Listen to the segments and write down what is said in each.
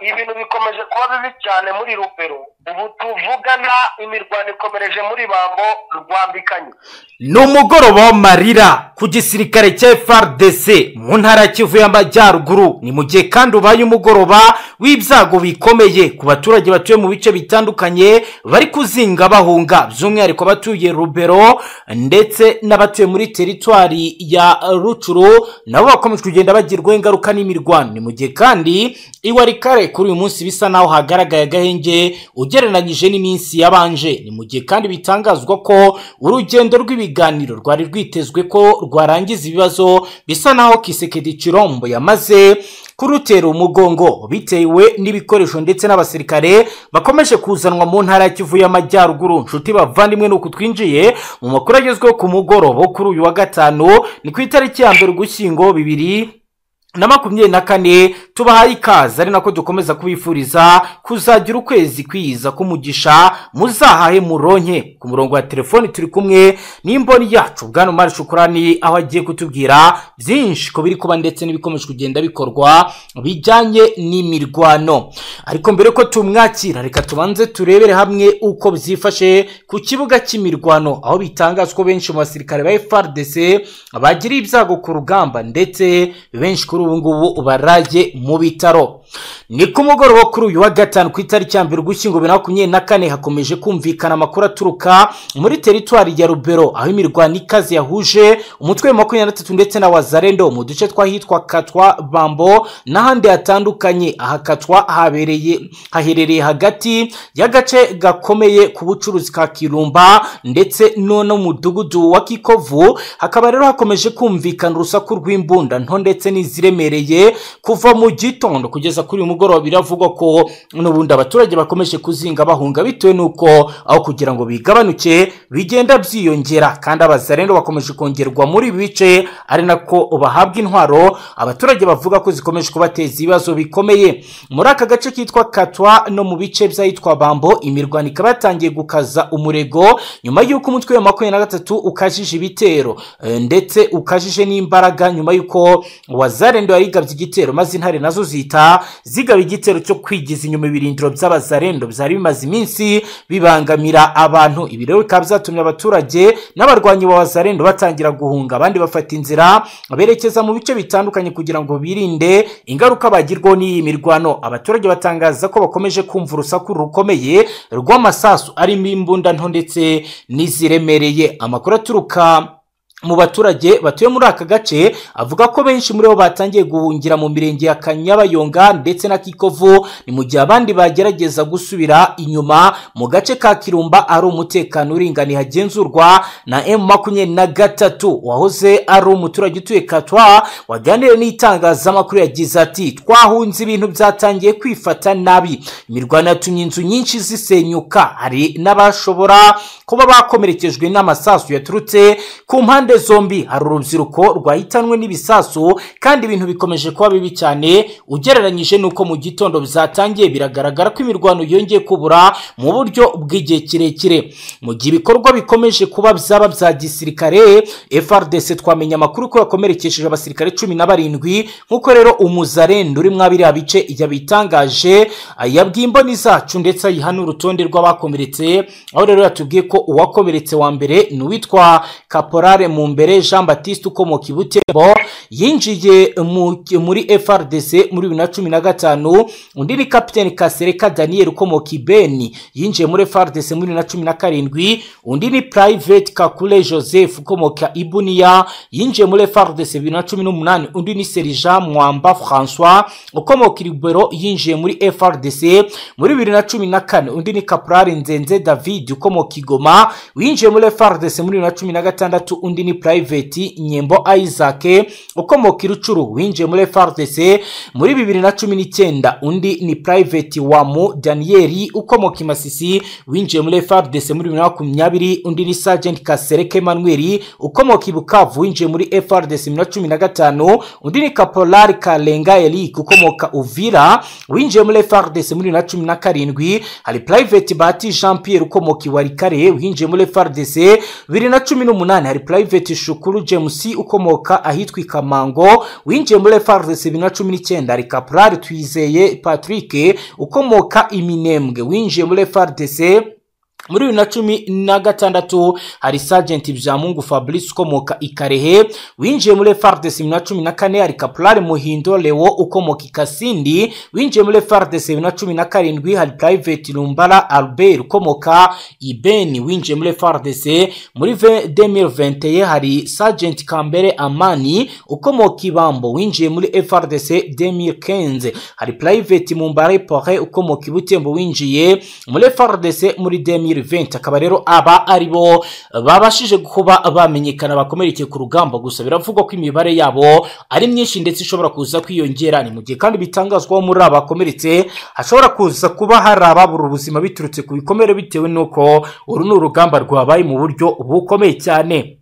ibintu bikomeje kuba bibi cyane muri rupero ubu tuvugana imirwano ikomereje muri bambo rwambikanye. Ni umugoroba w'amarira ku gisirikare cya frdc mu ntara kivu y'amajyaruguru ni mu gihe kandi ubaye umugoroba w'ibyago bikomeye ku baturage batuye mu bice bitandukanye bari kuzinga bahunga by'umwihariko abatuye rubero ndetse n'abatuye muri teritwari ya rucuru nabo bakomeje kugenda bagirwaho ingaruka n'imirwano. Ni mu gihe kandi iwarikare kuri uyu munsi bisa naho hagaragaye agahenge ugereranyije n'iminsi yabanje. Ni mu gihe kandi bitangazwa ko urugendo rw'ibiganiro rwari rwitezwe ko rwarangiza ibibazo bisa naho kisekedi cirombo yamaze kurutera umugongo. Bitewe n'ibikoresho ndetse n'abasirikare bakomeje kuzanwa mu ntara ya kivu y'amajyaruguru. Nshuti bavandimwe ni uku twinjiye mu makuru agezweho ku mugoroba kuri uyu wa gatanu ni ku itariki ya mbere ugushyingo bibiri na makumyabiri na kane tubahaye ikaze ari nako dukomeza kubifuriza kuzagira ukwezi kwiza k'umugisha muzahahe muronke. Ku murongo wa telefoni turi kumwe n'imboni yacu bwana umari shukurani aho agiye kutubwira byinshi ko biri kuba ndetse n'ibikomeje kugenda bikorwa bijyanye n'imirwano. Ariko mbere ko tumwakira reka tubanze turebere hamwe uko byifashe ku kibuga cy'imirwano aho bitangazwa ko benshi mu basirikare ba frdc bagiriye ibyago ku rugamba ndetse benshi kuri ubu ngubu baraye mu mu bitaro ni ku mugoroba kuri uyu wa gatanu ku itariki ya mbere ugushyingo bibiri na makumyabiri na kane hakomeje kumvikana amakuru aturuka muri teritwari ya rubero aho imirwano ikaze yahuje umutwe wa makumyabiri na gatatu ndetse na wazarendo mu duce tw'ahitwa katwa bambo n'ahandi hatandukanye. Aha katwa habereye haherereye hagati y'agace gakomeye ku bucuruzi ka kirumba ndetse no no mu mudugudu wa kikovu. Hakaba rero hakomeje kumvikana urusaku rw'imbunda nto ndetse n'iziremereye kuva mu gitondo kugeza kuri uyu mugoroba biravugwa ko n'ubundi abaturage bakomeje kuzinga bahunga bitewe n'uko aho kugira ngo bigabanuke bigenda byiyongera. Kandi abazarendo bakomeje kongerwa muri ibi bice ari nako bahabwa intwaro abaturage bavuga ko zikomeje kubateza ibibazo bikomeye. Muri aka gace kitwa katwa no mu bice by'ahitwa bambo imirwano ikaba yatangiye gukaza umurego nyuma y'uko umutwe wa makumyabiri na gatatu ukajije ibitero. Eh, ndetse ukajije n'imbaraga nyuma y'uko wazarendo yarigabye igitero maze intare na zo zita zigaba igitero cyo kwigiza inyuma ibirindiro by'abazarendo. Byari bimaze iminsi bibangamira abantu. Ibi rero bikaba byatumye abaturage n'abarwanyi ba wazarendo batangira guhunga. Abandi bafata inzira berekeza mu bice bitandukanye kugira ngo birinde ingaruka bagirwaho n'iyi mirwano. Abaturage batangaza ko bakomeje kumva urusaku rukomeye rw'amasasu arimo imbunda nto ndetse n'iziremereye. Amakuru aturuka mu baturage batuye muri aka gace avuga ko benshi muri bo batangiye guhungira mu mirenge ya kanyabayonga ndetse na kikovu ni mu gihe abandi bagerageza gusubira inyuma mu gace ka kirumba ari umutekano uringaniye hagenzurwa na emu makumyabiri na gatatu. Wahoze ari umuturage utuye katwa waganiriye n'itangazamakuru yagize ati twahunze ibintu byatangiye kwifata nabi. Imirwano yatumye inzu nyinshi zisenyuka. Hari n'abashobora kuba bakomerekejwe n'amasasu yaturutse ku mpande zombi. Hari urubyiruko rwahitanwe n'ibisasu kandi ibintu bikomeje kuba bibi cyane. Ugereranyije n'uko mu gitondo byatangiye biragaragara ko imirwano yongeye kubura mu buryo bw'igihe kirekire. Mu gihe ibikorwa bikomeje kuba byaba bya gisirikare frdc twamenya amakuru ko yakomerekesheje abasirikare cumi na barindwi. Nk'uko rero umuzarendo uri mwabiriya bice yabitangaje yabwiye imboni zacu ndetse ayiha n'urutonde rw'abakomeretse. Aho rero yatubwiye ko uwakomeretse wa mbere ni uwitwa kaporare mu mbere jean batiste ukomoka i butembo yinjiye mu- muri frdc muri bibiri na cumi na gatanu. Undi ni kapiteni kasereka daniel ukomoka i beni yinjiye muri frdc muri bibiri na cumi na karindwi. Undi ni private kakule joseph ukomoka i buniya yinjiye muri frdc bibiri na cumi n'umunani. Undi ni serija mwamba françois ukomoka i ribero yinjiye muri frdc muri bibiri na cumi na kane. Undi ni kaporari nzenze david ukomoka i goma winjiye muri frdc muri bibiri na cumi na gatandatu. Undi ni private nyembo isaac ukomoka i rucuru winjiye muri frdc muri bibiri na cumi n'icyenda undi ni private wamu daniyeli ukomoka i masisi winjiye muri frdc muri bibiri na makumyabiri undi ni sergeant kasereka emmanuel ukomoka i bukavu winjiye muri frdc bibiri na cumi na gatanu undi ni kaporari karenga eric ukomoka uvira winjiye muri frdc muri bibiri na cumi na karindwi hari private bahati jean pierre ukomoka i warikare winjiye muri frdc bibiri na cumi n'umunani hari private shukuru james ukomoka ahitwa i kamango winjiye muri fardc bibiri na cumi n'icyenda. Hari kaporari twizeye patrick ukomoka iminembwe winjiye muri fardc muri bibiri na cumi na gatandatu hari sajenti byamungu fabrice ukomoka i karehe winjiye muri fardes bibiri na cumi na kane hari kaporari muhindo leo ukomoka i kasindi winjiye muri fardes bibiri na cumi na karindwi hari private lumbara albert ukomoka i beni winjiye muri fardes muri 2021 hari sajenti kambere amani ukomoka i bambo winjiye muri fardes 2015 hari private mumbare pore ukomoka i butembo winjiye muri fardes muri 2020 akaba rero aba ari bo babashije kuba bamenyekana bakomerekeye ku rugamba gusa. Biravugwa ko imibare yabo ari myinshi ndetse ishobora kuza kwiyongera. Ni mu gihe kandi bitangazwaho muri aba bakomeretse hashobora kuza kuba hari ababura ubuzima biturutse ku bikomere bitewe n'uko uru ni urugamba rwabaye mu buryo bukomeye cyane.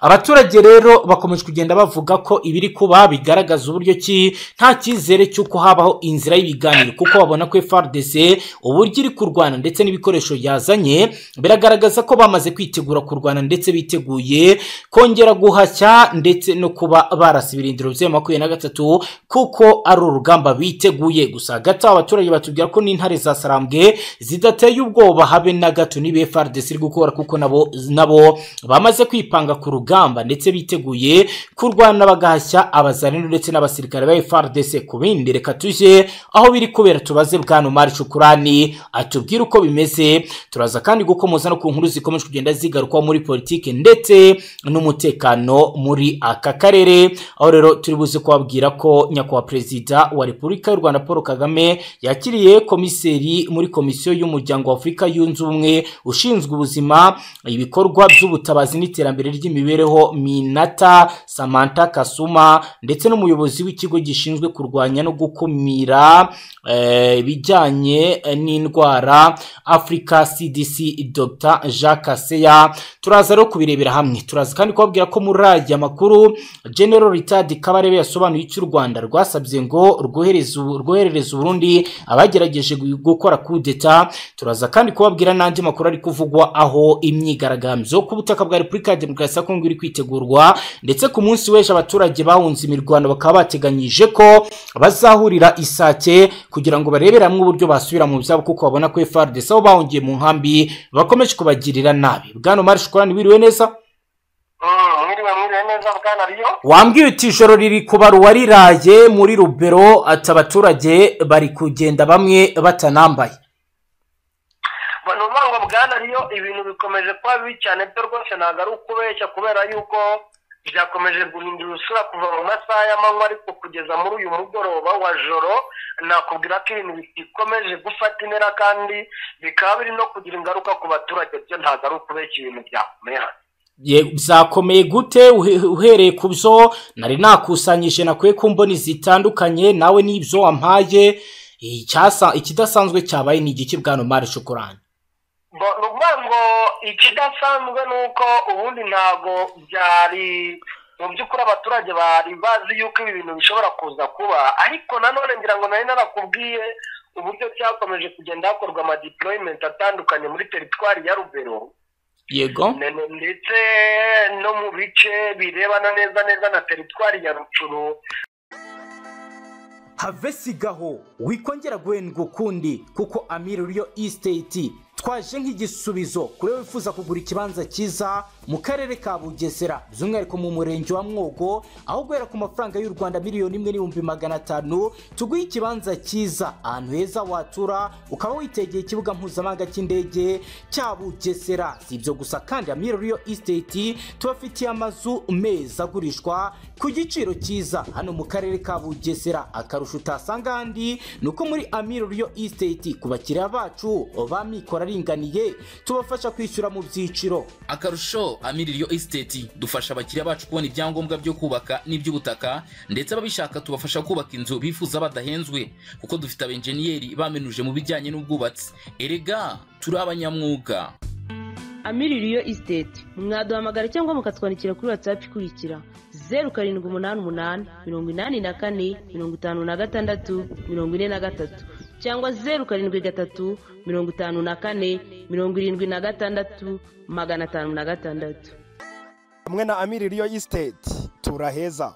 Abaturage rero bakomeje kugenda bavuga ko ibiri kuba bigaragaza uburyo ki nta cyizere cy'uko habaho inzira y'ibiganiro. Kuko babona ko FRDC uburyo iri kurwana ndetse n'ibikoresho yazanye biragaragaza ko bamaze kwitegura kurwana ndetse biteguye kongera guhashya ndetse no kuba barasa ibirindiro bya makumyabiri na gatatu kuko ari urugamba biteguye. Gusa hagati abaturage batubwira ko n'intare za sarambwe zidateye ubwoba habe na gato. Niba FRDC iri gukora kuko nabo nabo bamaze kwipanga ku rugamba ndetse biteguye kurwana bagahashya abazarino ndetse n'abasirikare ba FARDC ku bindi. Reka tujye aho biri kubera tubaze bwana Omar Shukurani atubwire uko bimeze. Turaza kandi gukomoza no ku nkuru zikomeje kugenda zigarukwaho muri politike ndetse n'umutekano muri aka karere. Aho rero turi buze kubabwira ko nyakubahwa perezida wa repubulika y'u Rwanda Paul Kagame yakiriye komiseri muri komisiyo y'umuryango wa Afurika yunze ubumwe ushinzwe ubuzima ibikorwa by'ubutabazi n'iterambere ry'imibereho Minata Samantha Kasuma ndetse n'umuyobozi w'ikigo gishinzwe kurwanya no gukumira ibijyanye eh, n'indwara Africa CDC Dr. Jacques Seya turaza rero kubirebera hamwe. Turaza kandi kubabwira ko muri aya makuru General Richard Kabarebe yasobanuye icyo u Rwanda rwasabye ngo rwoherereze Burundi abagerageje gukora kudeta turaza kandi kubabwira n'andi makuru ari kuvugwa aho imyigaragambyo ku butaka bwa Repubulika ya Demokarasi ya Kongo iri kwitegurwa ndetse ku munsi w'ejo abaturage bahunze imirwano bakaba bateganyije ko bazahurira isake kugira ngo barebere hamwe uburyo basubira mu byabo kuko babona ko FARDC aho bahungiye mu nkambi bakomeje kubagirira nabi. Bwana Omar Shukrani wiriwe neza? Riyo wambwiye uti ijoro riri kubara uwariraye muri rubero ati abaturage bari kugenda bamwe batanambaye. Bwana riyo ibintu bikomeje kuba bibi cyane byo rwose ntabwo ari ukubeshya kubera yuko byakomeje guhindura isura kuva mu masaha y'amanywa ariko kugeza muri uyu mugoroba wa joro nakubwira ko ibintu bikomeje gufata intera kandi bikaba biri no kugira ingaruka ku baturage byo ntabwo ari ukubeshya ibintu byakomeye hano. Ye- byakomeye gute? Uhe- uhereye ku byo nari nakusanyije nakuye ku mboni zitandukanye nawe n'ibyo wampaye ikidasanzwe cyabaye ni igiki? Bwana Omar Shukrani Bo- ni ukuvuga ngo ikidasanzwe ni uko ubundi ntabwo byari mu by'ukuri abaturage bari bazi yuko ibi bintu bishobora kuza kuba. Ariko nanone ngira ngo nari narakubwiye uburyo cyakomeje kugenda hakorwa amadeployment atandukanye muri teritwari ya rubero yego. Ndetse no mu bice birebana neza neza na teritwari ya rucuru. Have sigaho wikongera guhendwa ukundi kuko amiri riyo isiteti twaje nk'igisubizo. Kuri wowe wifuza kugura ikibanza cyiza mu karere ka bugesera. By'umwihariko mu murenge wa mwogo aho guhera ku mafaranga y'u rwanda miliyoni imwe n'ibihumbi magana atanu tuguhe ikibanza cyiza. Ahantu heza watura ukaba witegeye ikibuga mpuzamahanga cy'indege cya bugesera. Si ibyo gusa kandi amiri riyo isiteti tubafitiye amazu meza agurishwa ku giciro cyiza. Hano mu karere ka bugesera akarusho utasanga ahandi ni uko muri amiri riyo isiteti ku bakiriya bacu ba mikoro aringaniye tubafasha kwishyura mu byiciro. Akarusho amiririyo esiteti dufasha abakiriya bacu kubona ibyangombwa byo kubaka n'iby'ubutaka ndetse ababishaka tubafasha kubaka inzu bifuza badahenzwe kuko dufite abenjeniyeri bamenuje mu bijyanye n'ubwubatsi. Erega turi abanyamwuga. Amiririyo isiteti mwaduhamagara cyangwa mukatwandikira kuri watsapu ikurikira zeru karindwi umunani umunani mirongo inani na kane mirongo itanu na gatandatu mirongo ine na gatatu. Cyangwa zeru karindwi gatatu mirongo itanu na kane mirongo irindwi na gatandatu magana atanu na gatandatu. Hamwe na amiri riyo isiteti turaheza.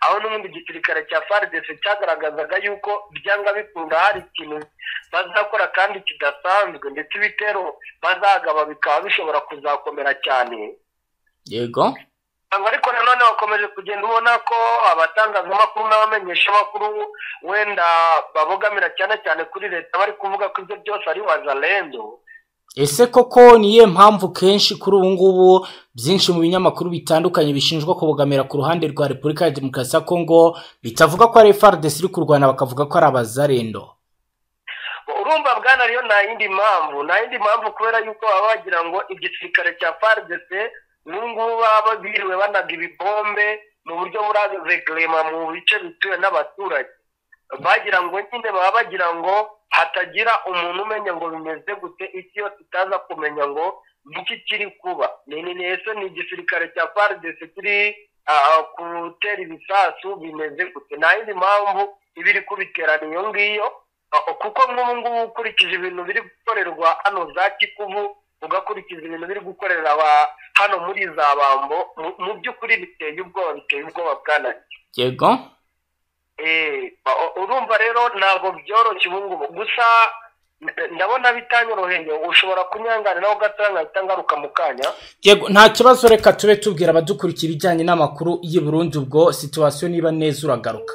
Aho n'ubundi igisirikare cya faridese cyagaragazaga yuko byanga bikunda hari ikintu bazakora kandi kidasanzwe ndetse ibitero bazagaba bikaba bishobora kuzakomera cyane. Yego. Ariko nanone bakomeje kugenda ubona ko abatangazamakuru n'abamenyeshamakuru wenda babogamira cyane cyane kuri leta bari kuvuga ko ibyo byose ari wazalendo. Ese koko niyo mpamvu kenshi kuri ubu ngubu byinshi mu binyamakuru bitandukanye bishinjwa kubogamira ku ruhande rwa repubulika ya demokarasi ya kongo bitavuga ko ari frdc iri kurwana bakavuga ko ari abazarendo urumva bwana rero nta yindi mpamvu. Nta yindi mpamvu kubera yuko baba bagira ngo igisirikare cya frdc n'ubu ngubu baba biriwe banaga ibibombe mu buryo buraregrema mu bice bituwe n'abaturage. Bagira ngo nyine baba bagira ngo hatagira umuntu umenya ngo bimeze gute isi yose itaza kumenya ngo niki kiri kuba. Ni ni ni igisirikare cya frdc kiri gutera ibisasu bimeze gute? Nta yindi mpamvu iba iri kubiterana iyo ngiyo kuko nk'ubu ngubu ukurikije ibintu biri gukorerwa hano za kikuvu ugakurikiza ibintu biri gukorera aba- hano muri za bambo mu- by'ukuri biteye ubwoba biteye ubwoba bwana yego. Eh, urumva rero ntabwo byoroshye ubu ngubu. Gusa ndabona bitanyoroheye ushobora kunyanganiraho gatoya nkahita ngaruka mu kanya. Yego nta kibazo reka tube tubwira abadukurikira ibijyanye n'amakuru y'i Burundi ubwo situwasiyo niba neza uragaruka.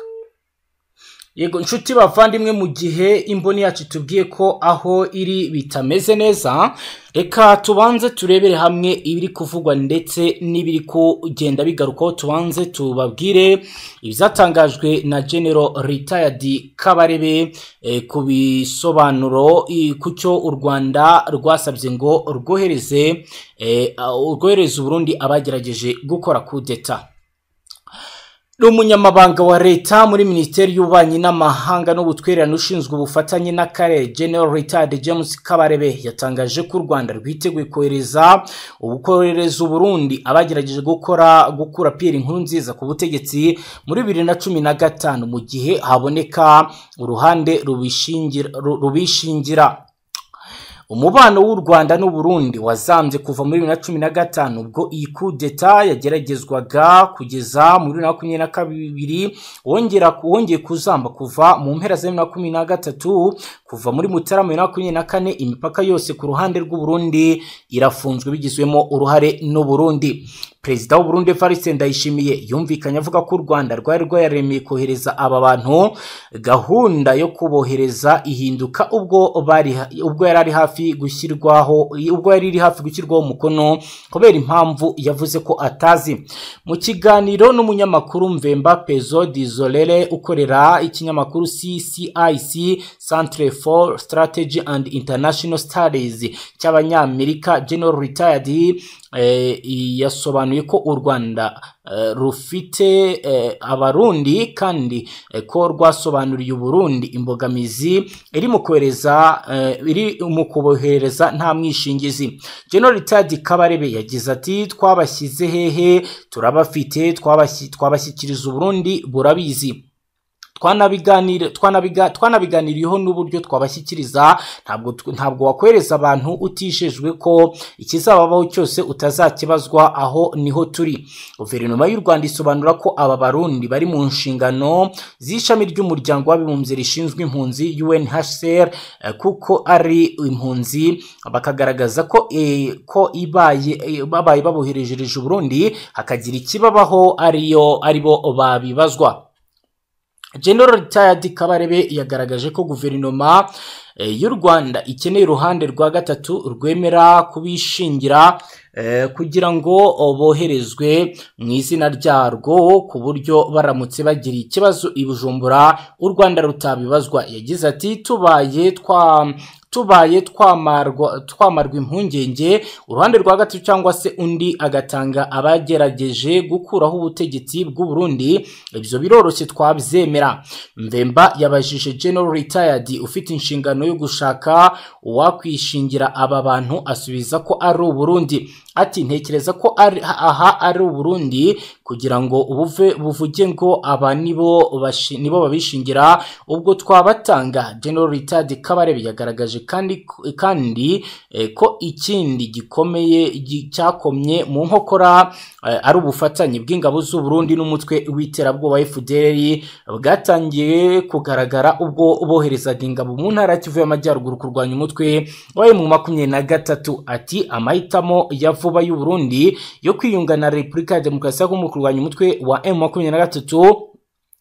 Yego inshuti bavandimwe mu gihe imboni yacu tubwiye ko aho iri bitameze neza reka tubanze turebere hamwe ibiri kuvugwa ndetse n'ibiri kugenda bigarukaho tubanze tubabwire ibizatangajwe na genero ritayadi kabarebe eh, ku bisobanuro eh, ku cyo u rwanda rwasabye ngo rwohereze eh, rwohereze uburundi abagerageje gukora kudeta. Ni umunyamabanga wa leta muri minisiteri y'ububanyi n'amahanga n'ubutwererane ushinzwe ubufatanye n'akarere general retired james kabarebe yatangaje ko u rwanda rwiteguye kohereza ubukohereza uburundi abagerageje gukora gukura pierre inkuru nziza ku butegetsi muri bibiri na cumi na gatanu mu gihe haboneka uruhande rubishingira ru- rubishingira. Umubano w'u rwanda n'uburundi wazambye kuva muri bibiri na cumi na gatanu ubwo iyi kudeta yageragezwaga kugeza muri bibiri na makumyabiri na kabiri wongeye kuzamba kuva mu mpera za bibiri na makumyabiri na gatatu kuva muri mutarama bibiri na makumyabiri na kane imipaka yose ku ruhande rw'uburundi irafunzwe bigizwemo uruhare n'uburundi. Perezida w'uburundi evariste ndayishimiye yumvikanye avuga ko u rwanda rwari rwaremeye kohereza aba bantu gahunda yo kubohereza ihinduka ubwo yari ari hafi gushyirwaho ubwo yari iri hafi gushyirwaho umukono kubera impamvu yavuze ko atazi. Mu kiganiro n'umunyamakuru mvemba pezo dizolere ukorera ikinyamakuru ccic centre for strategy and international studies cy'abanyamerika general retired yasobanuye ko u rwanda eh, rufite eh, abarundi kandi eh, ko rwasobanuriye uburundi imbogamizi iri mu kohereza eh, iri mu kubohereza nta mwishingizi. General retired kabarebe yagize ati twabashyize hehe turabafite twabashyi- twabashyikiriza uburundi burabizi. Twanabiganiriyeho n'uburyo twabashyikiriza. Ntabwo wakohereza abantu utishejwe ko ikizababaho cyose utazakibazwa aho ni ho turi. Guverinoma y'u rwanda isobanura ko aba barundi bari mu nshingano z'ishami ry'umuryango w'abibumbye rishinzwe impunzi UNHCR eh, kuko ari impunzi. Bakagaragaza ko eh, ibaye eh, baboherejereje Burundi hakagira ikibabaho ariyo ari bo babibazwa. General Retired Kabarebe yagaragaje ko guverinoma eh, y'u Rwanda ikeneye uruhande rwa gatatu rwemera kubishingira eh, kugira ngo boherezwe mu izina ryarwo ku buryo baramutse bagira ikibazo i Bujumbura. U Rwanda rutabibazwa. Yagize ati tubaye twa tubaye twamarwa impungenge uruhande rwa gatatu cyangwa se undi agatanga abagerageje gukuraho ubutegetsi bw'u Burundi ibyo biroroshye twabyemera. Mvemba yabajije General Retired ufite inshingano yo gushaka uwakwishingira aba bantu asubiza ko ari Burundi. Ati ntekereza ko aha ari uburundi kugira ngo ubuve buvuge ngo aba nibo nibo babishingira. Ubwo twabatanga general ritadi kabarebe yagaragaje kandi kandi eh, ko ikindi gikomeye gi- cyakomye mu nkokora eh, ari ubufatanye bw'ingabo z'u Burundi n'umutwe w'iterabwoba FDLR bwatangiye kugaragara ubwo boherezaga ingabo mu ntara ya Kivu y'Amajyaruguru kurwanya umutwe wa mu makumyabiri na gatatu. Ati amahitamo ya vuba y'u Burundi yo kwiyunga na Repubulika ya Demokarasi ya Kongo kurwanya umutwe wa M makumyabiri na gatatu.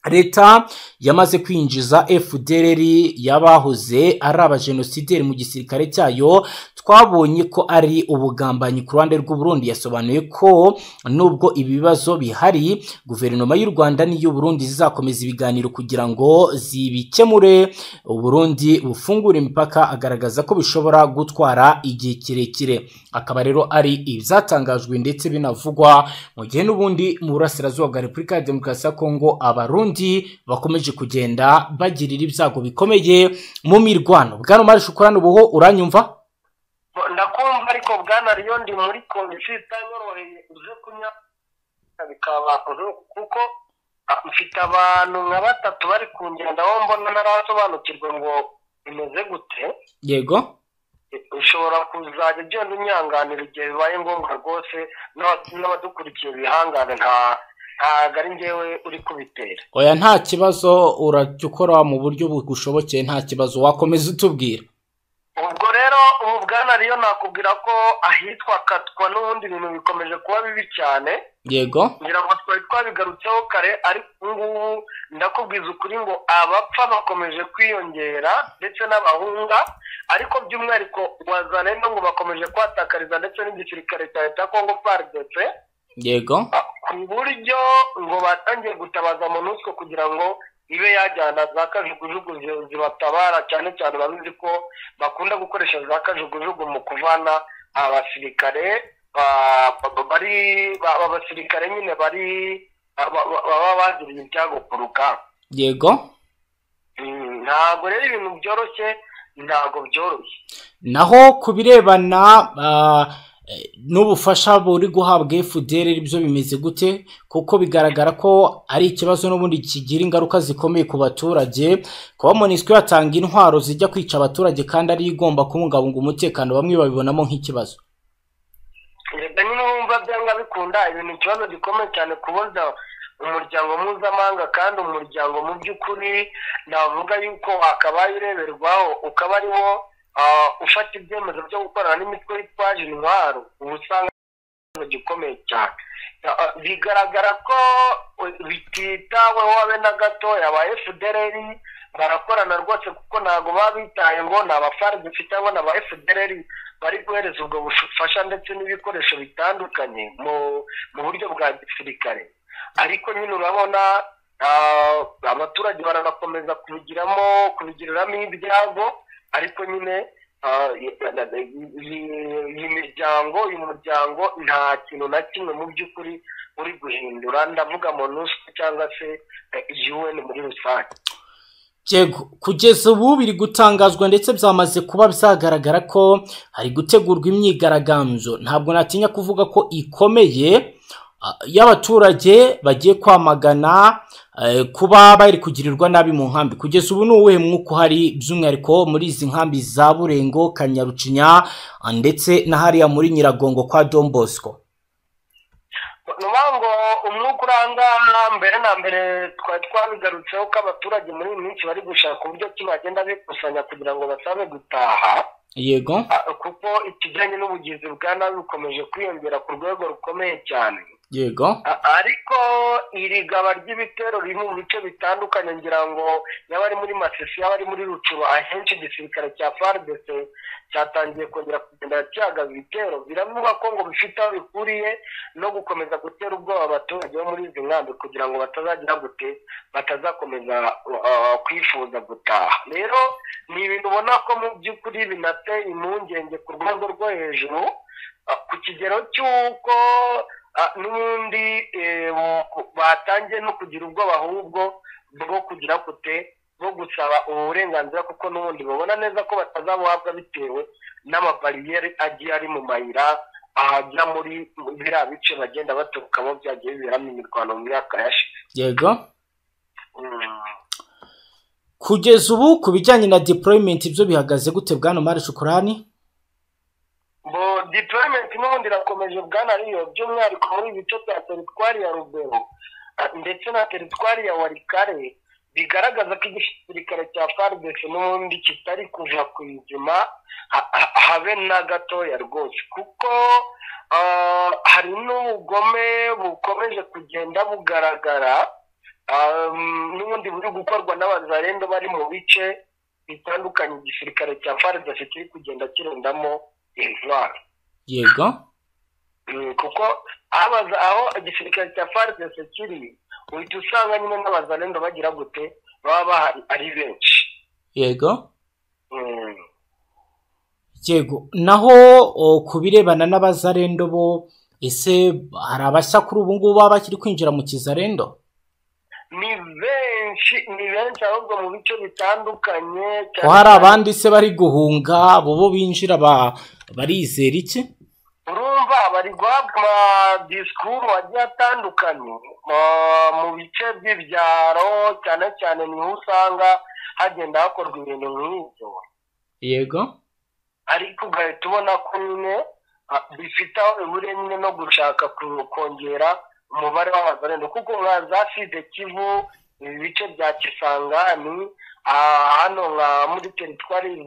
Leta yamaze kwinjiza fdr y'abahoze ari abajenosideri mu gisirikare cyayo twabonye ko ari ubugambanyi ku ruhande rw'u Burundi yasobanuye ko nubwo ibi bibazo bihari guverinoma y'u Rwanda n'iy'u Burundi zizakomeza ibiganiro kugira ngo zibikemure u Burundi bufungure imipaka agaragaza ko bishobora gutwara igihe kirekire. Akaba rero ari ibyatangajwe ndetse binavugwa mu gihe n'ubundi mu burasirazuba bwa Repubulika ya Demokarasi ya Kongo abarundi bakomeje kugenda bagirira ibyago bikomeye mu mirwano. Bwana Omar Shukurani ubuho uranyumva? Ndakumva ariko bwana riyo ndi muri kondisiyo itanyoroheye uze kunywa bikaba kuko ah, mfite abantu nka batatu bari kungenda aho mbona ntarasobanukirwa ngo bimeze gute. Yego. Ushobora kuzajya ugenda unyanganira igihe bibaye ngombwa rwose n'aba- n'abadukurikiye bihangane nta ntabwo ari njyewe uri kubitera. Oya nta kibazo urajya ukora mu buryo bugushobokeye nta kibazo wakomeza utubwira. Ubwo rero ubu bwana riyo nakubwira ko ahitwa katwa n'ubundi bintu bikomeje kuba bibi cyane. Yego. Ngira ngo twari twabigarutseho kare ariko ubu ngubu ndakubwiza ukuri ngo abapfa bakomeje kwiyongera ndetse n'abahunga ariko by'umwihariko wazanendo ngo bakomeje kwatakariza ndetse n'igisirikare cya leta ya kongo fardc yego. Ku buryo ngo batangiye gutabaza monusco kugira ngo ibe yajyana za kajugujugu zi- zibatabara cyane cyane babizi ko bakunda gukoresha za kajugujugu mu kuvana abasirikare ba- ba- bari ba- abasirikare nyine bari ba- ba- baba bagiriye ibyago ku rugamba yego. Mm, ntabwo rero ibintu byoroshye ntabwo byoroshye. Naho ku birebana ah, n'ubufasha buri guhabwa fdr byo bimeze gute? Kuko bigaragara ko ari ikibazo n'ubundi kigira ingaruka zikomeye ku baturage. Kuba monisco yatanga intwaro zijya kwica abaturage kandi ariyo igomba kubungabunga umutekano. Bamwe babibonamo nk'ikibazo. Leta nyine wumva byanga bikunda ibintu ikibazo gikomeye cyane kubona umuryango mpuzamahanga kandi umuryango mu by'ukuri navuga yuko wakabaye ureberwaho. Ukaba ari wo ufata ibyemezo byo gukorana n'imitwe yitwaje intwaro uba usanga ikibazo gikomeye cyane. Bigaragara ko eh, bititaweho habe na gatoya aba fdr barakorana rwose kuko ntabwo baba bitaye ngo ni abafarigisi cyangwa ni aba fdr bari guhereza ubwo bufasha ndetse n'ibikoresho bitandukanye mu buryo bwa gisirikare. Ariko nyine urabona abaturage baranakomeza kubigiramo kubigiriramo ibyago ariko nyine ah, iyi- iyi miryango uyu muryango nta kintu na kimwe mu by'ukuri uri guhindura. Ndavuga monusco cyangwa se eh, un muri rusange. Yego kugeza ubu biri gutangazwa ndetse byamaze kuba byagaragara ko hari gutegurwa imyigaragambyo. Ntabwo natinya kuvuga ko ikomeye ah, y'abaturage bagiye kwamagana eh, kuba bari kugirirwa nabi mu nkambi. Kugeza ubu ni uwuhe mwuka uhari? By'umwihariko muri izi nkambi za burengo kanyarucinya ah, ndetse na hariya muri nyiragongo kwa Don Bosco. Ni ukuvuga ngo umwuka urangaha mbere na mbere twari twabigarutseho ko abaturage muri iyi minsi bari gushaka uburyo ki bagenda bikusanya kugira ngo basabe gutaha. Yego. Ah, kuko ikijyanye n'ubugizi bwa nabi bukomeje kwiyongera ku rwego rukomeye cyane. Yego. Ariko iri gaba ry'ibitero riri mu bice bitandukanye ngira ngo yaba ari muri masisi yaba ari muri rucuro ahenshi igisirikare cya fardc cyatangiye kongera kugenda cyagaza ibitero. Biravuga ko ngo bifite aho bihuriye no gukomeza gutera ubwoba abaturage bo muri izi nkambi kugira ngo batazagira gute batazakomeza uh, kwifuza gutaha. Rero ni ibintu ubona ko mu by'ukuri binateye impungenge ku rwego rwo hejuru uh, ku kigero cy'uko n'ubundi eh, batangiye no kugira ubwoba ahubwo bwo kugira gute bwo gusaba ubu burenganzira kuko n'ubundi babona neza ko batazabuhabwa bitewe n'amabariyeri agiye ari mu mayira ahajya muri biriya bice bagenda baturukamo byagiye biberamo imirwano mu myaka yashize. Yego. Mm. kugeza ubu ku bijyanye na deployment ibyo bihagaze gute? Bwana mari shukurani? Deployment n'ubundi irakomeje bwana riyo by'umwihariko muri ibi bice bya teritwari ya rubero ah, ndetse na teritwari ya warikare bigaragaza ko igisirikare cya fardc n'ubundi kitari kuva ku izima ha- ha- habe na gatoya rwose. Kuko ah, hari n'ubugome bukomeje kugenda bugaragara um, n'ubundi buri gukorwa n'abazarendo bari mu bice bitandukanye igisirikare cya fardc kiri kugenda kirundamo intwaro yego. Mm, kuko abaza aho igisirikare cya fardc kiri uhita usanga nyine n'abazarendo bagira gute baba bahari ari benshi. Yego. Mm. yego. Naho ku birebana n'abazarendo bo ese hari abashya kuri ubu ngubu baba bakiri kwinjira mu kizarendo ni benshi ni benshi ahubwo mu bice bitandukanye ko hari abandi se bari guhunga bo bo binjira ba barizera iki? Urumva bari guhabwa amadisikuru agiye atandukanye mu bice by'ibyaro cyane cyane ni ho usanga hagenda hakorwa ibintu nk'ibyo. Yego. Ariko ugahita ubona ko nyine bifite aho bihuriye nyine no gushaka kongera umubare w'abazarendo kuko nka za side kivu ibi bice bya kisangani hano nka muri teritwari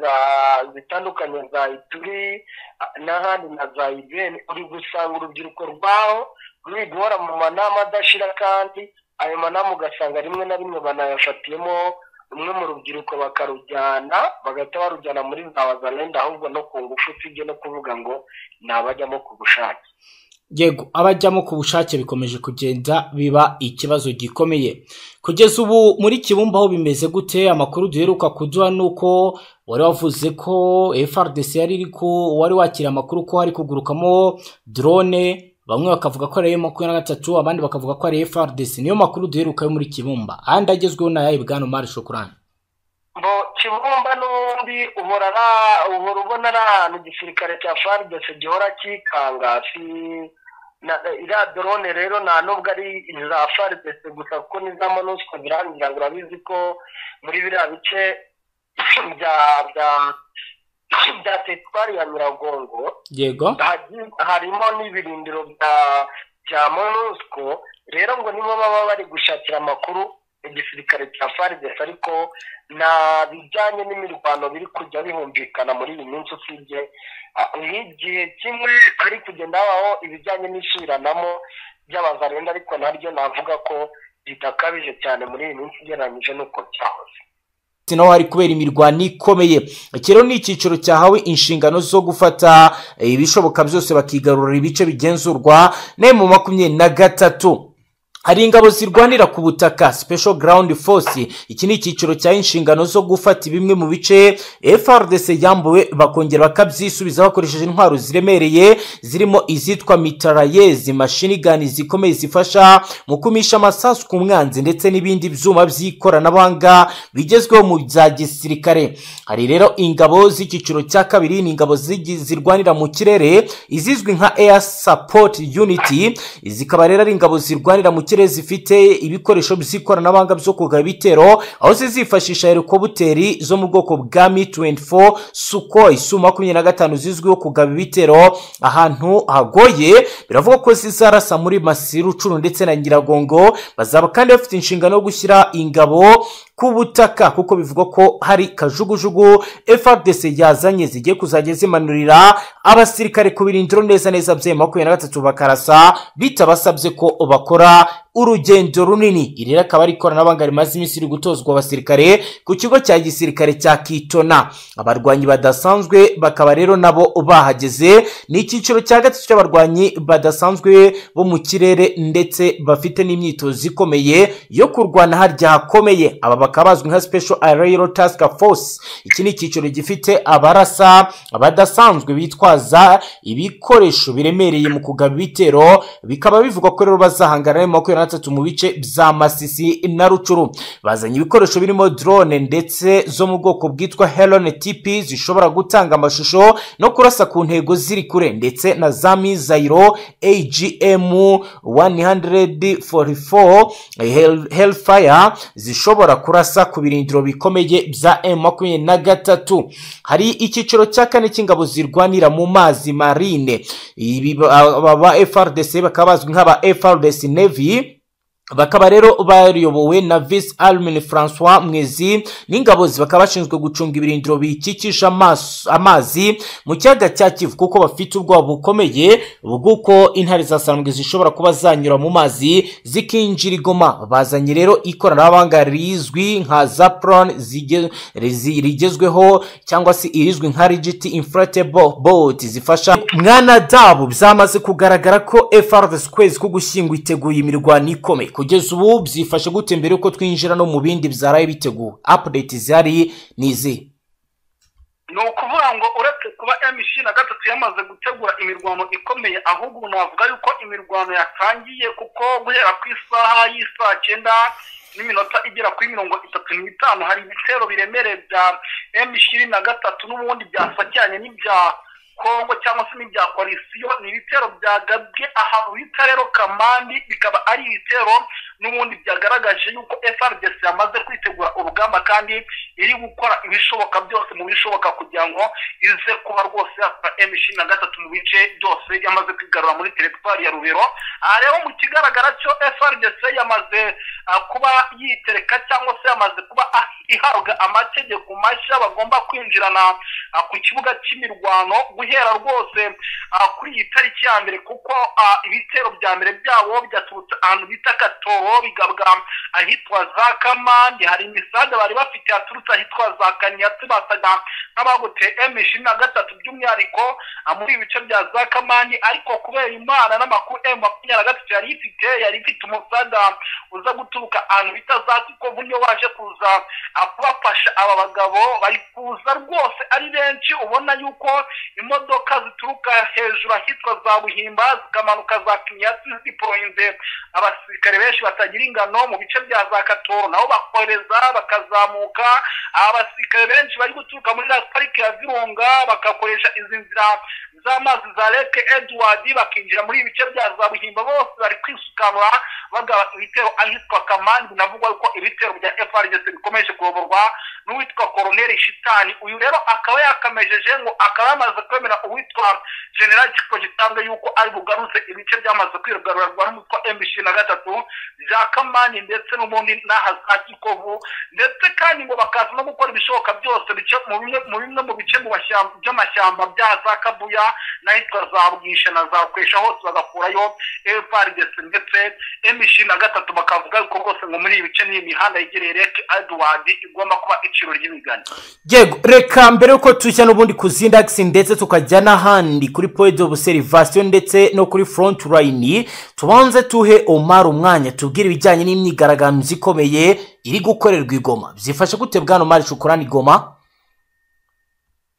zitandukanye za ituri ah, n'ahandi na za ibeni uri gusanga urubyiruko rwaho ruri guhora mu manama adashira kandi ayo manama ugasanga rimwe na rimwe banayafatiyemo rumwe mu rubyiruko bakarujyana bagahita barujyana muri za wazalenda ahubwo no ku ngufu usibye no kuvuga ngo ni abajyamo ku bushake. Yego abajyamo ku bushake bikomeje kugenda biba ikibazo gikomeye. Kugeza ubu muri kibumba aho bimeze gute? Amakuru duheruka kuduha ni uko wari wavuze ko frdc yari iri ku wari wakira amakuru ko hari kugurukamo drone bamwe bakavuga ko ari makumyabiri na gatatu abandi bakavuga ko ari frdc niyo makuru duheruka yo muri kibumba. Ahandi agezweho ni ayahe? Bwana mari shokurani. Ngo kibumba n'ubundi uhora ubona ari ahantu igisirikare cya faridese gihora kikanga si na iriya dorone rero nta nubwo ari iza faridese gusa kuko n'iza monusco zirangira ngo urabizi ko muri biriya bice bya bya bya teritwari ya miragongo yego. harimo n'ibirindiro bya bya monusco. Rero ngo nibo baba bari gushakira amakuru igisirikare cya faridesi ariko nta bijyanye n'imirwano biri kujya bihumvikana muri iyi minsi usibye nk'igihe kimwe hari kugenda habaho ibijyanye n'isubiranamo by'abazarenda ariko naryo navuga ko bidakabije cyane muri iyi minsi ugereranyije n'uko byahoze. Naho hari kubera imirwano ikomeye. Iki rero ni icyiciro cyahawe inshingano zo gufata eh, ibishoboka byose bakigarurira ibice bigenzurwa na mu makumyabiri na gatatu. Hari ingabo zirwanira ku butaka special ground force. Iki ni icyiciro cyahawe inshingano zo gufata bimwe mu bice frdc yambuwe bakongera bakabyisubiza bakoresheje intwaro ziremereye zirimo izitwa mitarayezi mashini gani zikomeye zifasha mu kumisha amasasu ku mwanzi ndetse n'ibindi byuma by'ikoranabuhanga bigezweho mu bya gisirikare. Hari rero ingabo z'icyiciro cya kabiri ni ingabo zirwanira mu kirere izizwi nka air support unity. Zikaba rero ari ingabo zirwanira mu kirere zifite ibikoresho by'ikoranabuhanga byo kugaba ibitero aho zizifashisha helikoputeri zo mu bwoko bwa mi 24 sukhoi su makumyabiri na gatanu zizwiho kugaba ibitero ahantu hagoye biravuga ko zizarasa muri masiru curu ndetse na nyiragongo bazaba kandi bafite inshingano yo gushyira ingabo ku butaka kuko bivugwa ko hari kajugujugu frdc yazanye zigiye kuzajya zimanurira abasirikare ku birindiro neza neza bya makumyabiri na gatatu bakarasa bitabasabye ko bakora urugendo runini. Iri akaba ari ikoranabuhanga rimaze iminsi riri gutozwa abasirikare ku kigo cya gisirikare cya kitona. Abarwanyi badasanzwe bakaba rero nabo bahageze. Ni icyiciro cya gatatu cy'abarwanyi badasanzwe bo mu kirere ndetse bafite n'imyitozo ikomeye yo kurwana harya hakomeye. Aba bakaba bazwi nka special aerial task force. Iki ni icyiciro gifite abarasa badasanzwe bitwaza ibikoresho biremereye mu kugaba ibitero bikaba bivugwa ko rero bazahangana na makumyabiri na gatatu mu bice bya masisi na rucuru bazanye ibikoresho birimo drone ndetse zo mu bwoko bwitwa helon tp zishobora gutanga amashusho no kurasa ku ntego ziri kure ndetse na za mizayiro agm 144 Hell- hellfire zishobora kurasa ku birindiro bikomeye bya m makumyabiri na gatatu. Hari icyiciro cya kane cy'ingabo zirwanira mu mazi marine. Ibi ba- aba ba frdc bakaba bazwi nk'aba frdc navy. Bakaba rero bayobowe na visi almin francois mwezi n'ingabo bakaba bashinzwe gucunga ibirindiro bikikije amazi mu kiyaga cya kivu kuko bafite ubwoba bukomeye bw'uko intare za sarambwe zishobora kuba zanyura mu mazi zikinjira igoma. Bazanye rero ikoranabuhanga rizwi nka rizi- rigezweho cyangwa se irizwi nka rigiti inflatable boat zifasha. Mwana dabu byamaze kugaragara ko FRDC kwezi ko gushyingo iteguye imirwano ikomeye. Kugeza ubu byifashe gute mbere yuko twinjira no mu bindi byaraye biteguwe? Update zihari ni izi ni ukuvuga ngo uretse kuba emishi na gatatu yamaze gutegura imirwano ikomeye ahubwo navuga yuko imirwano yatangiye kuko guhera ku isaha y'isaa cyenda n'iminota igera kuri mirongo itatu n'itanu hari ibitero biremereye bya emishi na gatatu n'ubundi byasakiranye n'ibya kongo cyangwa se n'ibya koalisiyo ni ibitero byagabwe ahantu bita rero kamandi bikaba ari ibitero n'ubundi byagaragaje yuko frdc yamaze kwitegura urugamba kandi iri gukora ibishoboka byose mu bishoboka kugira ngo ize kuba rwose yakora emishi na gatatu mu bice byose yamaze kwigarura muri teritwari ya rubero. Aha rero mu kigaragara cyo frdc yamaze ah, kuba yitereka cyangwa se yamaze kuba ihabwa amategeko mashya bagomba kwinjirana ah, ku kibuga cy'imirwano guhera rwose kuri iyi tariki ya mbere kuko ibitero bya mbere byabo byaturutse ahantu bita katoro bigabwa ahitwa za kamandi hari imisaga bari bafite yaturutse ahitwa za kanyatsi basaga nk'abaguteye emu ishirini na gatatu by'umwihariko muri ibi bice bya za kamandi ariko kubera imana n'amakuru emu makumyabiri na gatatu yari ifite yari ifite umusaga uza guturuka ahantu bita za kikovu niyo waje kuza kubafasha aba bagabo. Bari kuza rwose ari benshi ubona yuko imodoka zituruka hejuru ahitwa za buhimba zikamanuka za kinyatsi ziporoyinze abasirikare benshi batagira ingano mu bice bya za katoro nabo bakohereza bakazamuka. Abasirikare benshi bari guturuka muri la parike ya virunga bagakoresha izi nzira z'amazi za leke edward bakinjira muri ibi bya za buhimba. Bose bari kwisukanura bagaba ibitero ahitwa kamandi binavugwa yuko ibitero bya frgc bikomeje kuyoborwa n'uwitwa koroneri shitani. Uyu rero akaba yakamejeje ngo akaba yamaze kwemera uwitwa general kiko gitanzwe yuko ari bugaruze ibice byamaze kwigarurarwa n'umutwa m ishirini na gatatu bya kamani ndetse n'ubundi n'aha za kikovu ndetse kandi ngo bakaza no gukora ibishoboka byose mu bimwe mu bice by'amashyamba bya za kabuya n'ahitwa za bwisha na za kwesha hose bagakurayo frdc ndetse ishirini na gatatu bakavuga yuko rwose ngo muri ibi bice n'iyi mihanda yegereye lake edward igomba kuba iciro ry'imigani. Yego reka mbere yuko tujya n'ubundi ku zindi akisi ndetse tukajya n'ahandi kuri point of observation ndetse no kuri front line. Tubanze tuhe omar umwanya tubwire ibijyanye n'imyigaragambyo ikomeye iri gukorerwa i goma byifashe gute bwana omar shukurani goma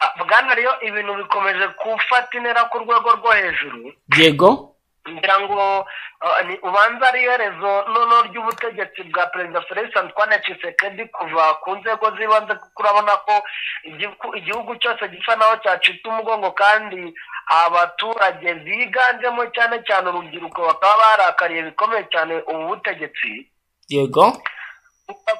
Ah, bwana rero ibintu bikomeje gufata intera ku rwego rwo hejuru. Yego. Ngira ngo ah, ni- ubanza ari iherezo noneho ry'ubutegetsi bwa perezida felix antoine tshisekedi kuva ku nzego z'ibanze kuko urabona ko igihugu- cyose gisa naho cyacitse umugongo kandi abaturage biganjemo cyane cyane urubyiruko bakaba barakariye bikomeye cyane ubu butegetsi. Yego.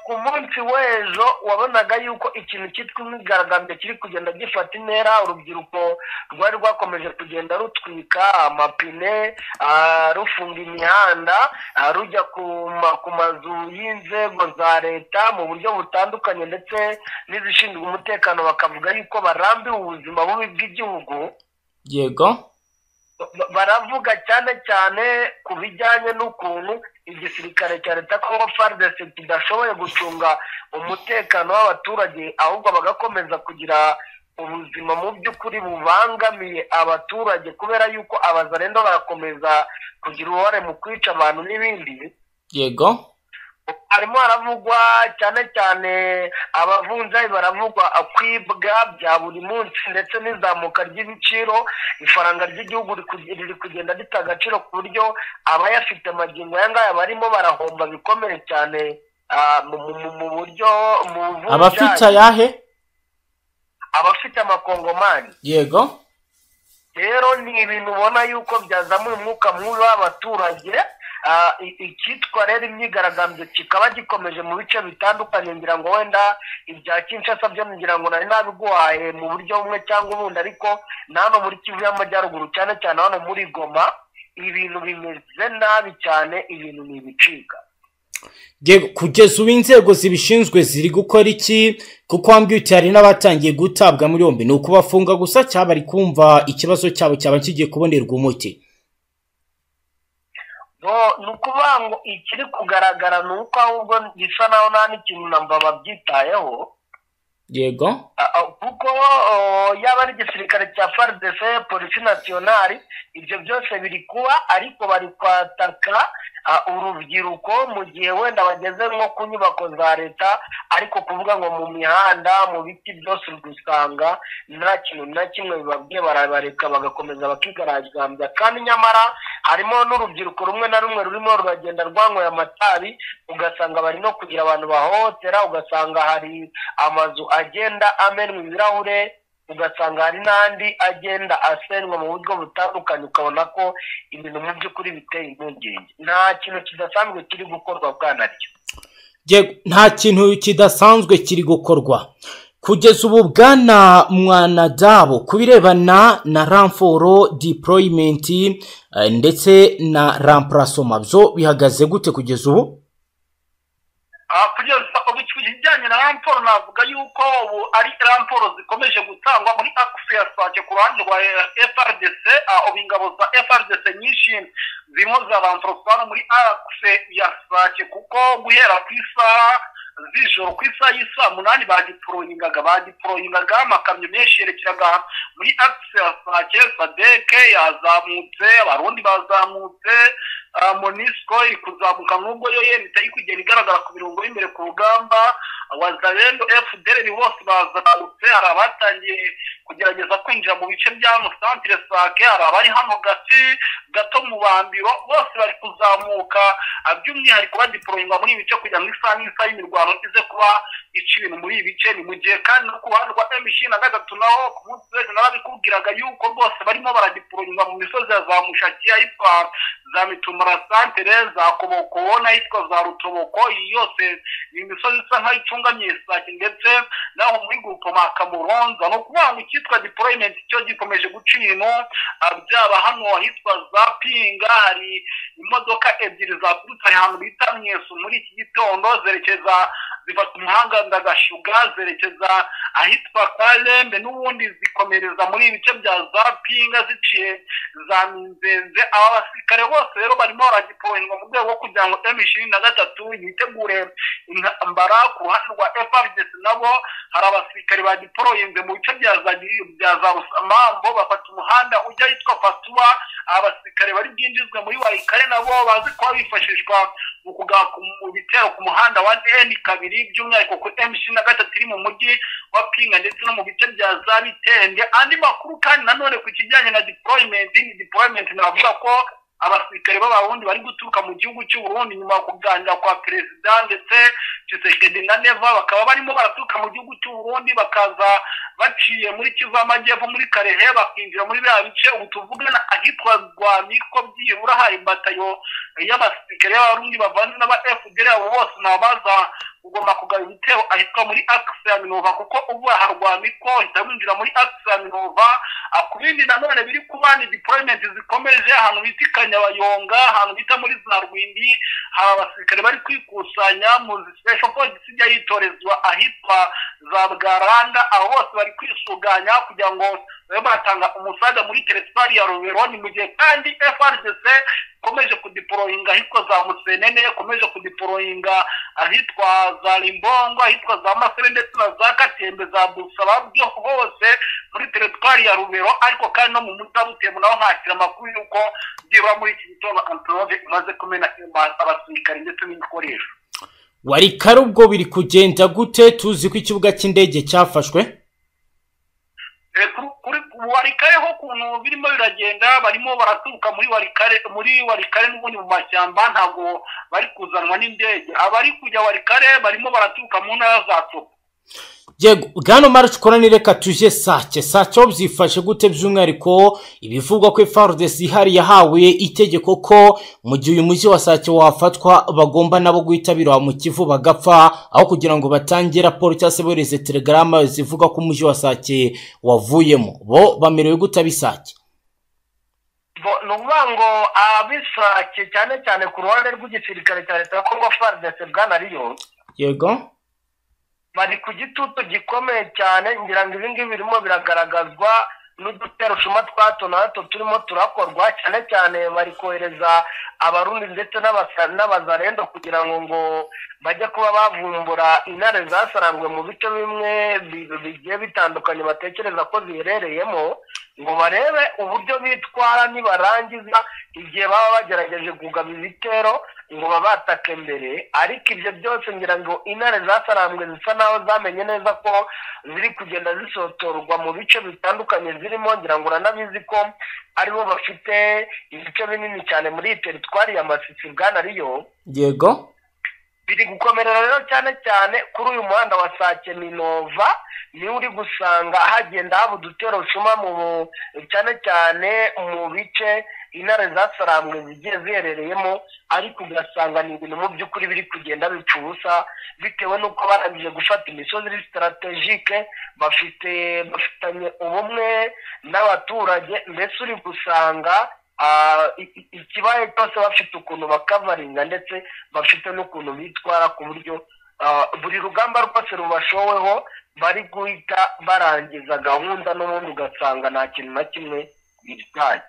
Ku munsi w'ejo wabonaga yuko ikintu cyitwa imyigaragambyo kiri kugenda gifata intera urubyiruko rwari rwakomeje kugenda rutwika amapine ah, rufunga imihanda ah, rujya ku ma- ku mazu y'inzego za leta mu buryo butandukanye ndetse n'izishinzwe umutekano bakavuga yuko barambiwe ubuzima bubi bw'igihugu. Yego. Ba- baravuga cyane cyane ku bijyanye n'ukuntu igisirikare cya leta kongo fardc kidashoboye gucunga umutekano w'abaturage ahubwo bagakomeza kugira ubuzima mu by'ukuri bubangamiye abaturage kubera yuko abazarendo barakomeza kugira uruhare mu kwica abantu n'ibindi. Yego. Harimo haravugwa cyane cyane abavunjayi baravugwa kwibwa bya buri munsi ndetse n'izamuka ry'ibiciro ifaranga ry'igihugu riri kugenda rita agaciro ku buryo abayafite magingo aya ngaya barimo barahomba bikomeye cyane mu buryo mu abafite ayahe? Abafite amakongomani. Yego. Rero ni ibintu ubona yuko byazamuye umwuka mubi w'abaturage icyitwa rero imyigaragambyo kikaba gikomeje mu bice bitandukanye ngira ngo wenda ibya kinshasa byo ngira ngo nari nabiguhaye mu buryo bumwe cyangwa ubundi ariko na hano muri kivu y'amajyaruguru cyane cyane hano muri goma ibintu bimeze nabi cyane ibintu ni ibicika kugeza ubu inzego zibishinzwe ziri gukora iki? Kuko wambwiye uti hari n'abatangiye gutabwa muri yombi ni ukubafunga gusa cyaba bari kumva ikibazo cyabo cyaba kigiye kubonerwa umuti. Ni ukuvuga ngo ikiri kugaragara ni uko ahubwo bisa naho nta n'ikintu namba babyitayeho yego. Kuko yaba ari igisirikare cya faridese polisi nasiyonari ibyo byose biri kuba ariko bari kwataka urubyiruko mu gihe wenda bageze nko ku nyubako za leta ariko kuvuga ngo mu mihanda mu biti byose uri gusanga nta kintu na kimwe bibabwiye barabareka bagakomeza bakigaragambya. Kandi nyamara harimo n'urubyiruko rumwe na rumwe rurimo ruragenda rwanyweye amatabi ugasanga bari no kugira abantu bahohotera ugasanga hari amazu agenda amenwa ibirahure ugasanga hari n'andi agenda asenwa mu buryo butandukanye ukabona ko ibintu mu by'ukuri biteye impungenge. Nta kintu kidasanzwe kiri gukorwa bwanaryo nta kintu kidasanzwe kiri gukorwa. Kugeza ubu bwana mwanadabo ku birebana na ramforo diporoyimenti ndetse na rampurasoma byo bihagaze gute kugeza ubu? Kugeza ubu kijyanye na ramporo navuga yuko ubu ari ramporo zikomeje gutangwa muri akisi ya sake ku ruhande rwa frdc ubu ingabo za frdc nyinshi zirimo za ramporo muri akisi ya sake kuko guhera ku isaha z'ijoro ku isaha y'isaa munani bagiporoyingaga bagiporoyingaga amakamyo menshi yerekeraga muri akisi ya sake sadeke yazamutse abarundi bazamutse monisco iri kuzamuka n'ubwo yo yenda itari kugenda igaragara ku mirongo y'imbere ku rugamba. Wazarendo fdr bose bazamutse hari abatangiye kugerageza kwinjira mu bice bya santire sake hari abari hano gati gato mu bambiro bose bari kuzamuka. By'umwihariko badiporoyinga muri ibi bice kugira ngo isaha n'isaha y'imirwano ize kuba ica ibintu muri ibi bice ni mu gihe kandi no ku ruhande rwa emishin na gatatu naho ku munsi wese narabikubwiraga yuko rwose barimo baradiporoyinga mu misozi ya za mushaki ahitwa za mitumura santere za koboko n'ahitwa za rutoboko. Iyi yose ni imisozi isa nkaho icungamye isake ndetse naho muri gupoma kamuronza ni ukuvuga ngo icyitwa diporoyimenti cyo gikomeje guca ibintu byaba hano ahitwa za pinga hari imodoka ebyiri zaturutse ahantu bita mwesu muri iki gitondo zerekeza ziva ku muhanda ndagashuga zerekeza ahitwa karembe n'ubundi zikomereza muri ibice bya za pinga ziciye za minzenze. Aba basirikare bose rero barimo baragiporoyinga mu rwego rwo kugira ngo emu ishirini na gatatu yitegure intambara ku ruhande rwa frdc nabo hari abasirikare bagiporoyinze mu bice bya za rusamambo bafata umuhanda ujya ahitwa fatuwa abasirikare bari bwinjizwe muri warikare nabo bazi kuba bifashishwa mu bitero ku muhanda wa eni kabiri by'umwihariko ku emu ishirini na gatatu iri mu mujyi wa pinga ndetse no mu bice bya za bitende andi makuru kandi nanone ku kijyanye na deployment ni diporoyimenti navuga ko abasirikare b'abarundi bari guturuka mu gihugu cy'u Burundi nyuma yo kuganira kwa perezida ndetse Tshisekedi na Neva bakaba barimo baraturuka mu gihugu cy'u Burundi bakaza baciye muri Kivu y'Amajyepfo muri Karehe bakinjira muri bya bice. Ubu tuvugana ahitwa Rwamiko byibura hari batayo y'abasirikare b'abarundi bavanze n'aba FDL abo bose na baza ugomba kugaba ibitero ahitwa muri akisi ya minova kuko ubu aha Rwamiko uhita winjira muri akisi ya minova ku bindi nanone biri kuba ni diporoyimenti zikomeje ahantu bita kanyabayonga ahantu bita muri za rwindi. Hari abasirikare bari kwikusanya mu sipesho polisi ijya yitorezwa ahitwa za bwaranda. Aho bose bari kwisuganya kugira ngo babe batanga umusaga muri teritwari ya ruberoni mu gihe kandi frdc ikomeje kudiporoyinga ahitwa za musenene ikomeje kudiporoyinga ahitwa za rimbongo ahitwa za masere ndetse na za katembe za busaba hose muri teritwari ya rubero ariko kandi no mu butembo naho nkakira amakuru y'uko byibura muri iki gitondo. Antonove imaze kumena abasirikare ndetse n'ibikoresho. Warikare ubwo biri kugenda gute? Tuzi ko ikibuga cy'indege cyafashwe? Eh, warikare ho ukuntu birimo biragenda barimo baraturuka muri warikare muri warikare n'ubundi mu mashyamba ntabwo bari kuzanwa n'indege. Abari kujya warikare barimo baraturuka mu ntara za togo. Yego bwana march korani reka tuje sake sake aho byifashe gute? By'umwihariko ibivugwa ko FARDC ihari yahawe itegeko ko mu gihe uyu mujyi wa sake wafatwa bagomba nabo guhitabira mu kivu bagapfa aho kugira ngo batange raporo cyangwa se bohereze telegrama zivuga ko umujyi wa sake wavuyemo. Bo bamerewe gute abisake ni ukuvuga ngo abisake cyane cyane ku ruhande rw'igisirikare cya leta ya kongo fardc bwana riyo. Yego. Bari ku gitutu gikomeye cyane ngira ngo ibi ngibi birimo biragaragazwa n'uduterushuma twa hato na hato turimo turakorwa cyane cyane bari kohereza abarundi ndetse n'abazarendo kugira ngo ngo bajye kuba bavumbura intare zasarangwe mu bice bimwe bi- bigiye bitandukanye batekereza ko ziherereyemo ngo barebe uburyo bitwara nibarangiza igihe baba bagerageje kugaba ibitero ngo babatake mbere ariko ibyo byose ngira ngo intare zasarambwe zisa naho zamenye neza ko ziri kugenda zisotorwa mu bice bitandukanye zirimo ngira ngo uranabizi ko ari bo bafite ibice binini cyane muri iyi teritwari ya masisi bwana riyo yego. Biri gukomerera rero cyane cyane kuri uyu muhanda wa sake minova niwo uri gusanga hagenda haba udutero mu cyane cyane mu bice intare zasarambwe zigiye ziherereyemo ariko ugasanga ni ibintu mu by'ukuri biri kugenda bipfa ubusa bitewe n'uko barangije gufata imisozi iri sitaratejike bafite bafitanye ubumwe n'abaturage mbese uri gusanga ah, ikibaye cyose bafite ukuntu bakavaringa ndetse bafite n'ukuntu bitwara ku buryo ah, buri rugamba rwose rubashoweho bari guhita barangiza gahunda n'ubundi ugasanga nta kintu na kimwe bitwaye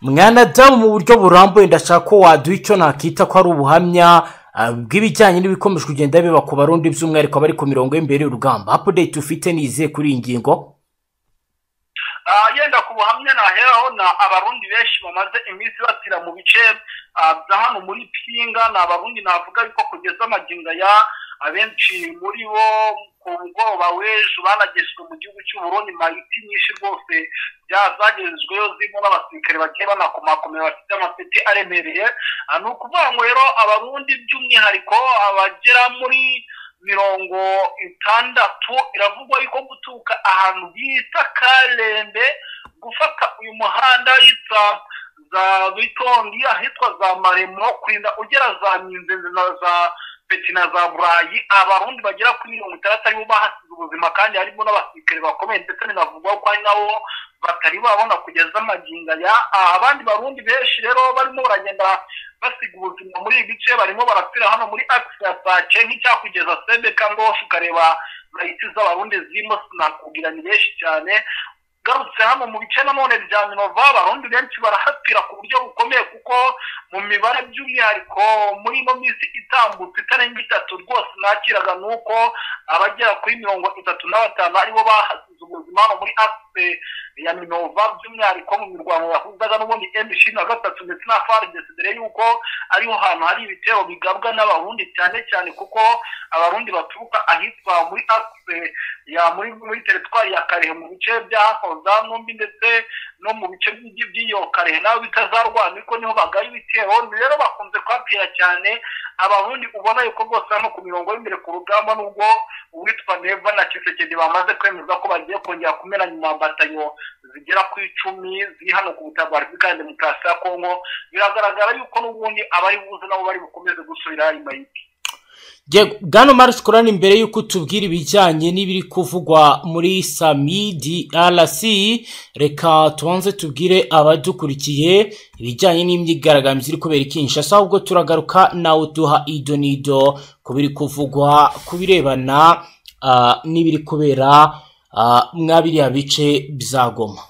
mwanadamu mu buryo burambuye ndashaka ko waduha icyo nakita ko ari ubuhamya ah, bw'ibijyanye n'ibikomeje kugenda biba ku barundi by'umwihariko abari ku mirongo y'imbere y'urugamba. Apudeyiti ufite nize kuri iyi ngingo? Ah, yenda ku buhamya naheraho na abarundi benshi bamaze iminsi batira mu bice ah, bya hano muri pinga ni abarundi navuga yuko kugeza amagingo ya abenshi muri bo ku mugoroba w'ejo banagejejwe mu gihugu cy'uburundi mayiti nyinshi rwose zagejejweyo zirimo n'abasirikare bagiye banakomakomera bafite amapeti aremereye. Ah, ni ukuvuga ngo rero abarundi by'umwihariko abagera muri mirongo itandatu biravugwa yuko guturuka ahantu bita karembe gufata uyu muhanda yitwa za bitondi ahitwa za maremo kurinda ugera za minzenze na za peti na za burayi abarundi bagera kuri mirongo itandatu ari bo bahasize ubuzima kandi harimo n'abasirikare bakomeye ndetse binavugwa ko ari nabo batari babona kugeza amagingo aya. Abandi barundi benshi rero barimo baragenda basiga ubuzima muri ibi bice barimo barapfira hano muri akisi ya sake nk'icyakugeza sebeka rwose ukareba mayiti z'abarundi zirimo sinakubwira ni benshi cyane. Garutse hano mu bice nanone bya minova abarundi benshi barahapfira ku buryo bukomeye kuko mu mibare by'umwihariko muri ino minsi itambutse itarenga itatu rwose nakiraga ni uko abagera kuri mirongo itatu na batanu ari bo bahasize ubuzima muri akise ya minova by'umwihariko mu mirwano yahuzaga n'ubundi emu ishirini na gatatu ndetse na faridesi dore yuko ariho hantu hari ibitero bigabwa n'abarundi cyane cyane kuko abarundi baturuka ahitwa muri akise ya muri muri teritwari ya karehe mu bice bya hafi za numbi ndetse no mu bice by'iyo karehe nawe bitazarwana ariko ni ho bagaye ibitero rero bakunze kuhapfira cyane abarundi ubona yuko rwose hano ku mirongo y'imbere ku rugamba nubwo uwitwa neva na kisekedi bamaze kwemeza ko bagiye kongera kumena nyuma batayo zigera ku icumi ziri hano ku butaka bwa repubulika ya ya kongo. Biragaragara yuko n'ubundi abari buze nabo bari bukomeze gusubira imayiti bwana march korani mbere y'uko tubwira ibijyanye n'ibiri kuvugwa muri samidi rc reka tubanze tubwire abadukurikiye ibijyanye n'imyigaragambyo iri kubera i kinshasa ahubwo turagaruka nawe uduha ido n'ido ku biri kuvugwa ku birebana ah, n'ibiri kubera ah, mwa biriya bice bya goma.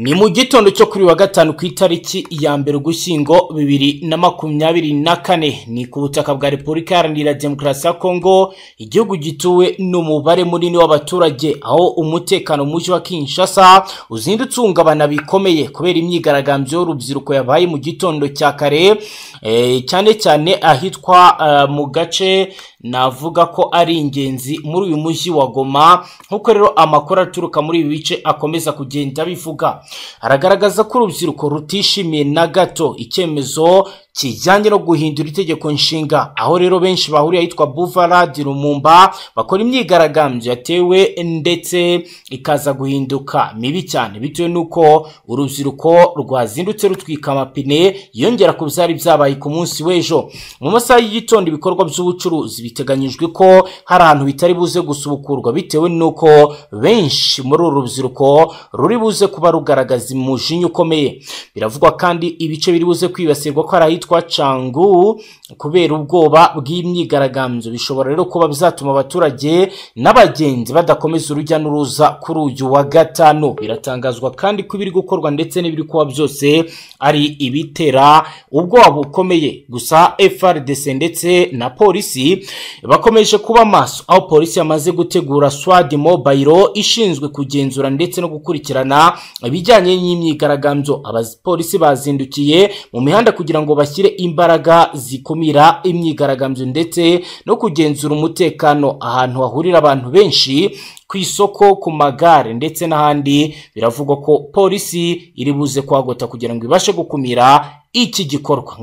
Ni mu gitondo cyo kuri wa gatanu ku itariki ya mbere ugushyingo bibiri na makumyabiri na kane. Ni ku butaka bwa repubulika iharanira demokarasi ya kongo igihugu gituwe n'umubare munini w'abaturage. Aho umutekano mu mujyi wa kinshasa uzindutse uhungabana bikomeye kubera imyigaragambyo y'urubyiruko yabaye mu gitondo cya kare eh, cyane cyane ahitwa uh, mu gace navuga ko ari ingenzi muri uyu mujyi wa goma nk'uko rero amakuru aturuka muri ibi bice akomeza kugenda bivuga aragaragaza ko urubyiruko rutishimiye na gato icyemezo kijyanye no guhindura itegeko nshinga. Aho rero benshi bahuriye ahitwa buvaradi rumumba bakora imyigaragambyo yatewe ndetse ikaza guhinduka. Mibi cyane bitewe n'uko urubyiruko rwazindutse rutwika amapine yongera ku byari byabaye ku munsi w'ejo. Mu masaha y'igitondo ibikorwa by'ubucuruzi biteganyijwe ko hari ahantu bitari buze gusubukurwa bitewe n'uko benshi muri uru rubyiruko ruri buze kuba rugaragaza umujinya ukomeye. Biravugwa kandi ibice biri buze kwibasirwa ko hari ahitwa cangu kubera ubwoba bw'imyigaragambyo. Bishobora rero kuba bizatuma abaturage n'abagenzi badakomeza urujya n'uruza kuri uyu wa gatanu. Biratangazwa kandi ko ibiri gukorwa ndetse n'ibiri kuba byose ari ibitera ubwoba bukomeye. Gusa frdc ndetse na polisi bakomeje kuba maso. Aho polisi yamaze gutegura swad mobile ishinzwe kugenzura ndetse no gukurikirana ibijyanye n'imyigaragambyo. Abapolisi bazindukiye mu mihanda kugira ngo bashyire imbaraga zikumira imyigaragambyo ndetse no kugenzura umutekano. Ahantu hahurira abantu benshi ku isoko ku magare ndetse n'ahandi biravugwa ko polisi iri buze kuhagota kugira ngo ibashe gukumira iki gikorwa.